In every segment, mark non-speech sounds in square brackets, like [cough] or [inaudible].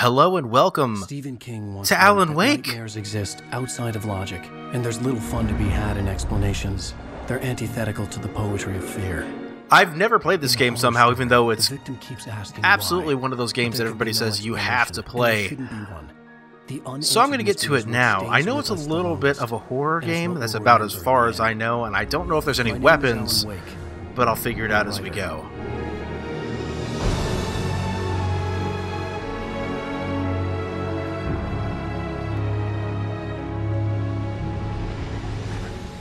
Hello and welcome. Stephen King once To Alan Wake. Nightmares exist outside of logic, and there's little fun to be had in explanations. They're antithetical to the poetry of fear. I've never played this game somehow, even though it's absolutely why, one of those games that everybody says you have to explanation, and there play. shouldn't be one. The So I'm going to get to it now. I know it's a little bit of a horror game. That's about as far as I know, and I don't know if there's any My name is Alan weapons, but I'll figure it out as we go.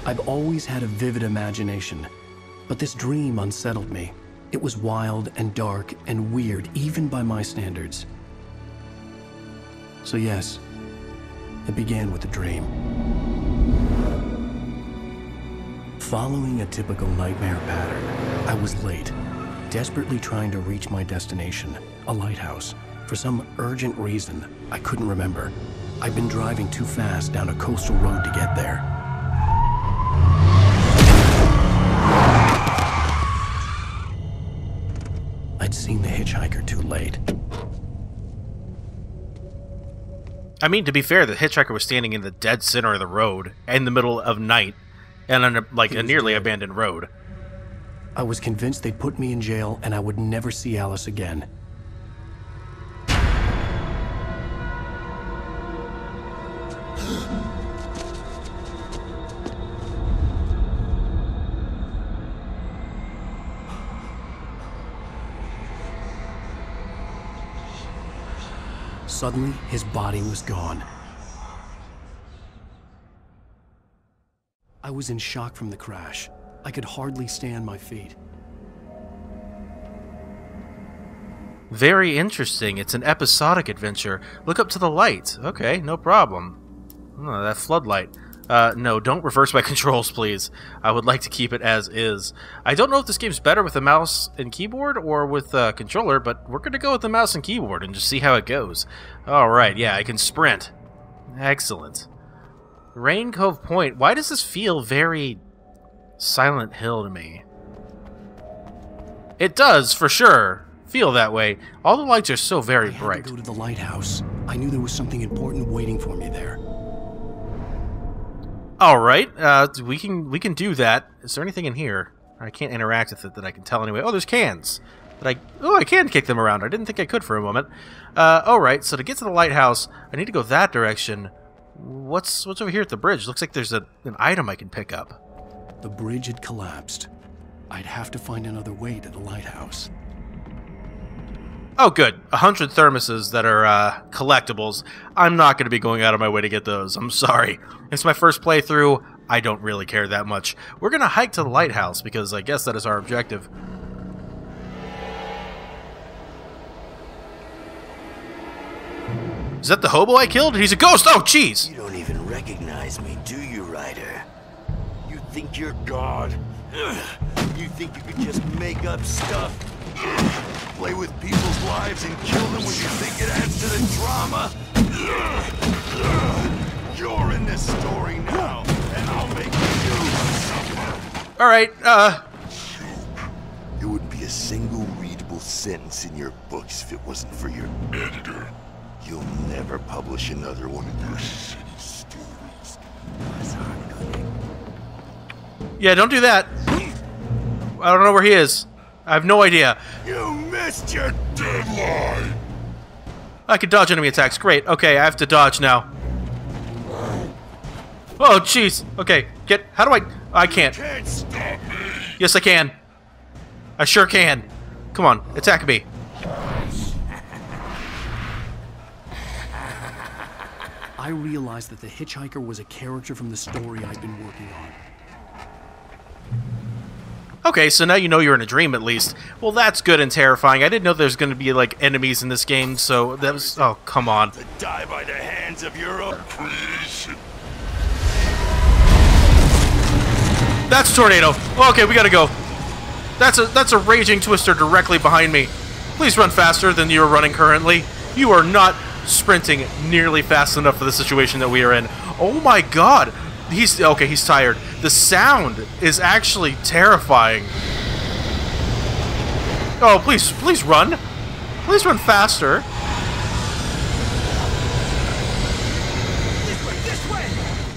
I've always had a vivid imagination, but this dream unsettled me. It was wild and dark and weird, even by my standards. So, yes, it began with a dream. Following a typical nightmare pattern, I was late, desperately trying to reach my destination, a lighthouse. For some urgent reason, I couldn't remember. I'd been driving too fast down a coastal road to get there. Seen the hitchhiker too late. I mean, to be fair, the hitchhiker was standing in the dead center of the road in the middle of night and on a, like a nearly dead. abandoned road. I was convinced they'd put me in jail and I would never see Alice again. Suddenly, his body was gone. I was in shock from the crash. I could hardly stand my feet. Very interesting. It's an episodic adventure. Look up to the light. Okay, no problem. Oh, that floodlight. Uh, no, don't reverse my [laughs] controls, please. I would like to keep it as is. I don't know if this game's better with a mouse and keyboard or with a controller, but we're going to go with the mouse and keyboard and just see how it goes. Alright, yeah, I can sprint. Excellent. Rain Cove Point. Why does this feel very Silent Hill to me? It does, for sure. Feel that way. All the lights are so very I had bright. to go to the lighthouse. I knew there was something important waiting for me there. All right, uh, we can we can do that. Is there anything in here? I can't interact with it that I can tell anyway. Oh, there's cans. But I oh I can kick them around. I didn't think I could for a moment. Uh, all right, so to get to the lighthouse, I need to go that direction. What's what's over here at the bridge? Looks like there's a, an item I can pick up. The bridge had collapsed. I'd have to find another way to the lighthouse. Oh, good. A hundred thermoses that are uh, collectibles. I'm not going to be going out of my way to get those. I'm sorry. It's my first playthrough. I don't really care that much. We're going to hike to the lighthouse because I guess that is our objective. Is that the hobo I killed? He's a ghost! Oh, jeez! You don't even recognize me, do you, writer? You think you're God? You think you could just make up stuff? Play with people's lives and kill them when you think it adds to the drama? You're in this story now, and I'll make you suffer. Alright, uh, There wouldn't be a single readable sentence in your books if it wasn't for your editor. You'll never publish another one of your shitty stories. yeah, don't do that. I don't know where he is. I have no idea. You missed your deadline! I can dodge enemy attacks. Great. Okay, I have to dodge now. Oh, jeez. Okay, get. How do I? I can't. Can't stop me! Yes, I can. I sure can. Come on, attack me. I realized that the hitchhiker was a character from the story I'd been working on. Okay, so now you know you're in a dream at least. Well, that's good and terrifying. I didn't know there's going to be like enemies in this game, so that was. Oh, come on. To die by the hands of your own creation. That's a tornado. Okay, we gotta go. That's a that's a raging twister directly behind me. Please run faster than you're running currently. You are not sprinting nearly fast enough for the situation that we are in. Oh my god he's okay. He's tired. The sound is actually terrifying. Oh, please, please run. Please run faster.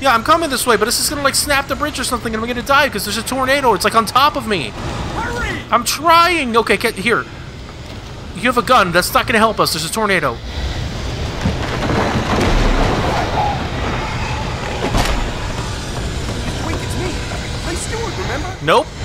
Yeah, I'm coming this way, but it's just gonna like snap the bridge or something, and I'm gonna die because there's a tornado. It's like on top of me. Hurry! I'm trying. Okay, get here. You have a gun. That's not gonna help us. There's a tornado. Nope.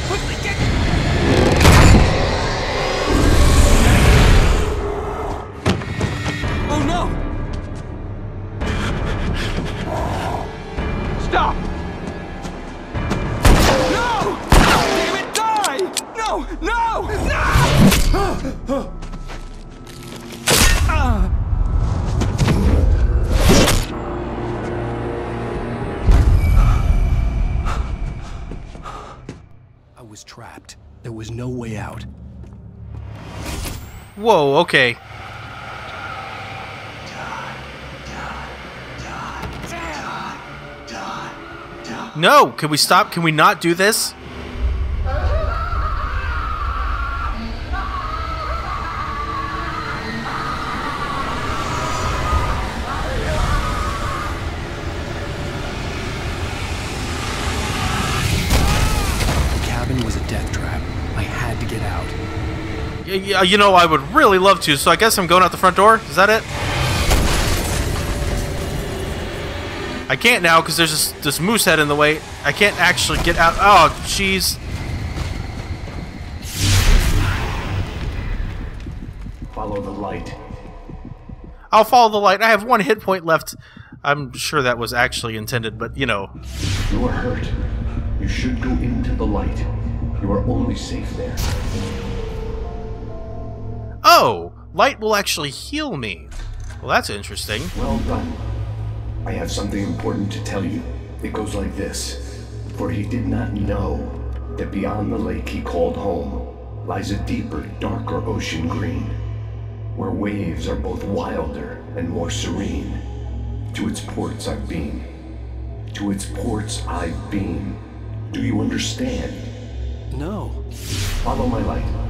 Whoa. Okay. No. Can we stop? Can we not do this? Yeah, you know, I would really love to, so I guess I'm going out the front door. Is that it? I can't now because there's this, this moose head in the way. I can't actually get out. Oh, jeez. Follow the light. I'll follow the light. I have one hit point left. I'm sure that was actually intended, but you know. You are hurt. You should go into the light. You are only safe there. Oh, light will actually heal me. Well, that's interesting. Well done. I have something important to tell you. It goes like this. For he did not know that beyond the lake he called home lies a deeper, darker ocean green, where waves are both wilder and more serene. To its ports I've been. To its ports I've been. Do you understand? No. Follow my light.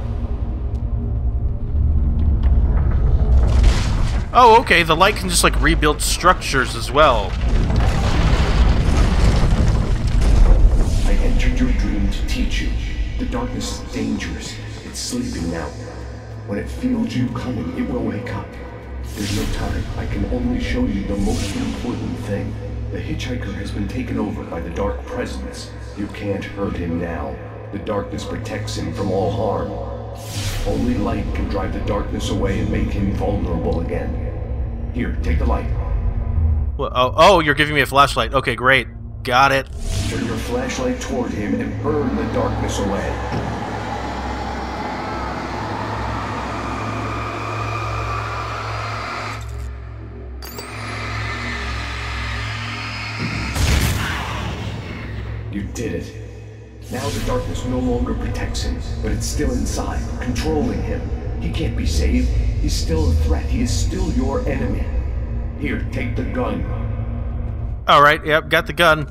Oh, okay. The light can just like rebuild structures as well. I entered your dream to teach you. The darkness is dangerous. It's sleeping now. When it feels you coming, it will wake up. There's no time. I can only show you the most important thing. The hitchhiker has been taken over by the dark presence. You can't hurt him now. The darkness protects him from all harm. Only light can drive the darkness away and make him vulnerable again. Here, take the light. Well, oh, oh, you're giving me a flashlight. Okay, great. Got it. Turn your flashlight toward him and burn the darkness away. You did it. Now the darkness no longer protects him, but it's still inside, controlling him. He can't be saved. He's still a threat. He is still your enemy. Here, take the gun. All right. Yep. Got the gun.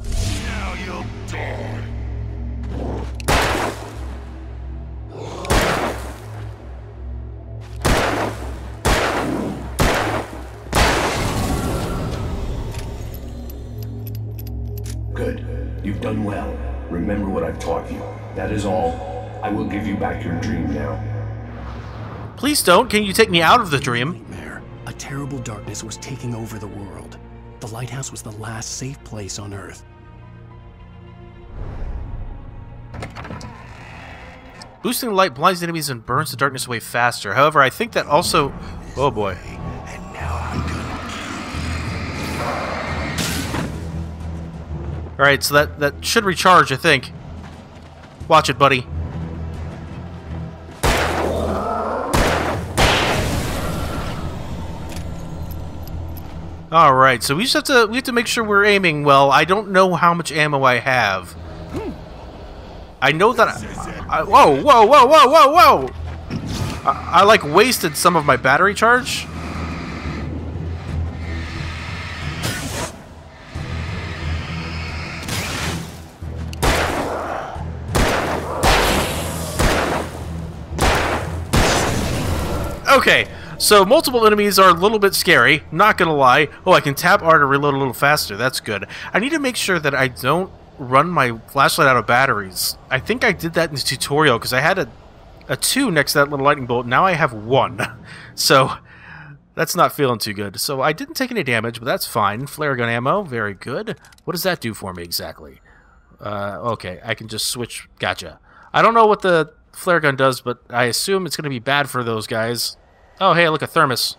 Now you'll die. Good. You've done well. Remember what I've taught you. That is all. I will give you back your dream now. Please don't. Can you take me out of the dream? Nightmare. A terrible darkness was taking over the world. The lighthouse was the last safe place on Earth. Boosting the light blinds enemies and burns the darkness away faster. However, I think that also. Oh boy. And now I'm gonna All right. So that that should recharge. I think. Watch it, buddy. All right. So we just have to we have to make sure we're aiming well. I don't know how much ammo I have. I know that. I, I, whoa, whoa, whoa, whoa, whoa, whoa! I, I like wasted some of my battery charge. Okay, So multiple enemies are a little bit scary, not gonna lie. Oh, I can tap R to reload a little faster, that's good. I need to make sure that I don't run my flashlight out of batteries. I think I did that in the tutorial, because I had a, a 2 next to that little lightning bolt, now I have 1. [laughs] So, that's not feeling too good. So I didn't take any damage, but that's fine. Flare gun ammo, very good. What does that do for me exactly? Uh, okay, I can just switch. Gotcha. I don't know what the flare gun does, but I assume it's going to be bad for those guys. Oh, hey, look, a thermos.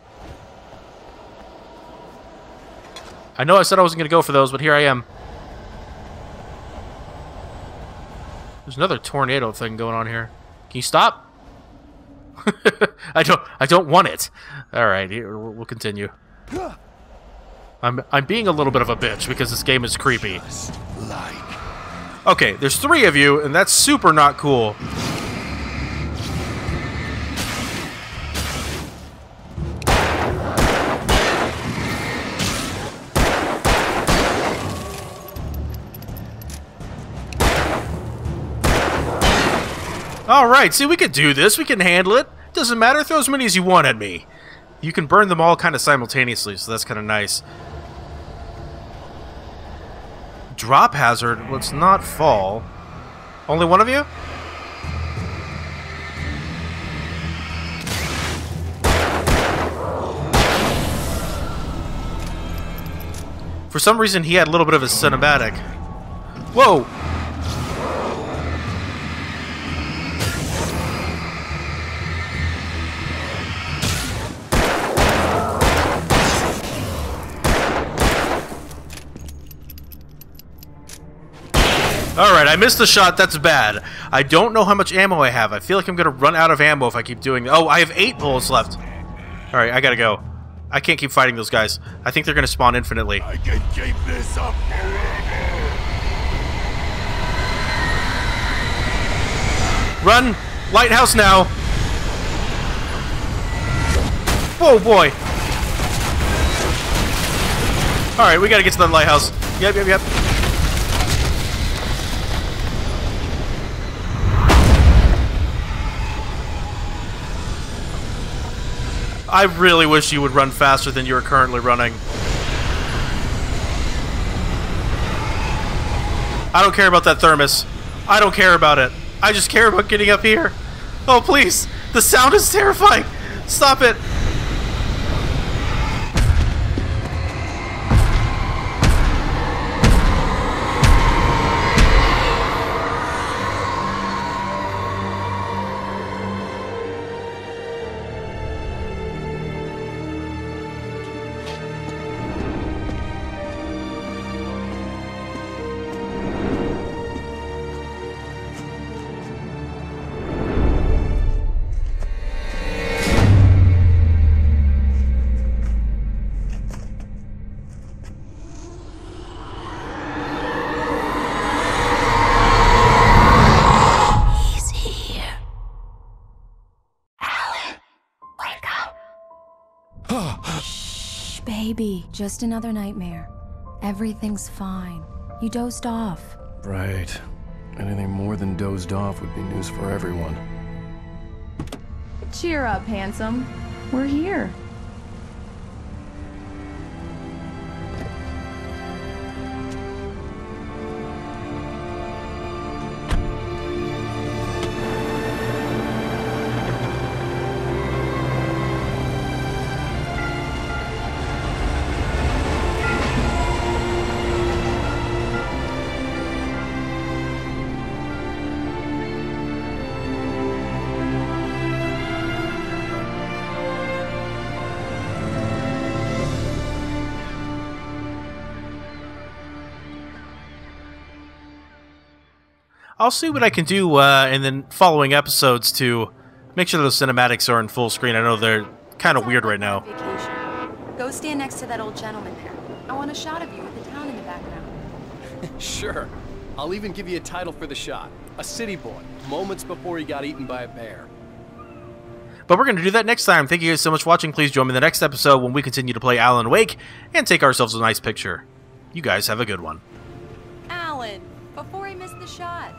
I know I said I wasn't going to go for those, but here I am. There's another tornado thing going on here. Can you stop? [laughs] I don't. I don't want it. All right, here we'll continue. I'm I'm being a little bit of a bitch because this game is creepy. Like Okay, there's three of you, and that's super not cool. See, we can do this. We can handle it. Doesn't matter. Throw as many as you want at me. You can burn them all kind of simultaneously, so that's kind of nice. Drop hazard. Let's not fall. Only one of you? For some reason, he had a little bit of a cinematic. Whoa! Alright, I missed the shot. That's bad. I don't know how much ammo I have. I feel like I'm going to run out of ammo if I keep doing... Oh, I have eight bullets left. Alright, I gotta go. I can't keep fighting those guys. I think they're going to spawn infinitely. I can keep this up forever. Run! Lighthouse now! Whoa, boy! Alright, we gotta get to the lighthouse. Yep, yep, yep. I really wish you would run faster than you are currently running. I don't care about that thermos. I don't care about it. I just care about getting up here. Oh, please. The sound is terrifying. Stop it. Baby. Just another nightmare. Everything's fine. You dozed off. Right. Anything more than dozed off would be news for everyone. Cheer up, handsome. We're here. I'll see what I can do uh, in the following episodes to make sure those cinematics are in full screen. I know they're kind of weird right now. Vacation. Go stand next to that old gentleman there. I want a shot of you with the town in the background. [laughs] Sure. I'll even give you a title for the shot. A city boy, moments before he got eaten by a bear. But we're going to do that next time. Thank you guys so much for watching. Please join me in the next episode when we continue to play Alan Wake and take ourselves a nice picture. You guys have a good one. Alan, before he missed the shot.